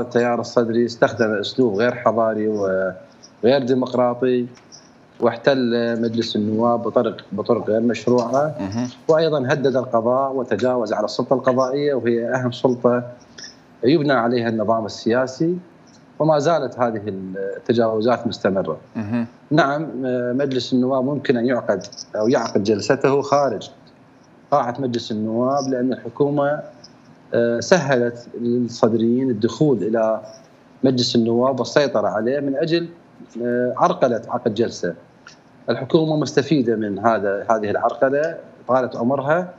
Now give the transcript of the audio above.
التيار الصدري استخدم أسلوب غير حضاري وغير ديمقراطي واحتل مجلس النواب بطرق بطرق غير مشروعة. وأيضا هدد القضاء وتجاوز على السلطة القضائية وهي أهم سلطة يبنى عليها النظام السياسي. وما زالت هذه التجاوزات مستمرة. نعم مجلس النواب ممكن أن يعقد أو يعقد جلسته خارج قاعة مجلس النواب لأن الحكومة سهلت للصدريين الدخول إلى مجلس النواب والسيطرة عليه من أجل آه، عرقلة عقد جلسة. الحكومة مستفيدة من هذا هذه العرقلة طالت عمرها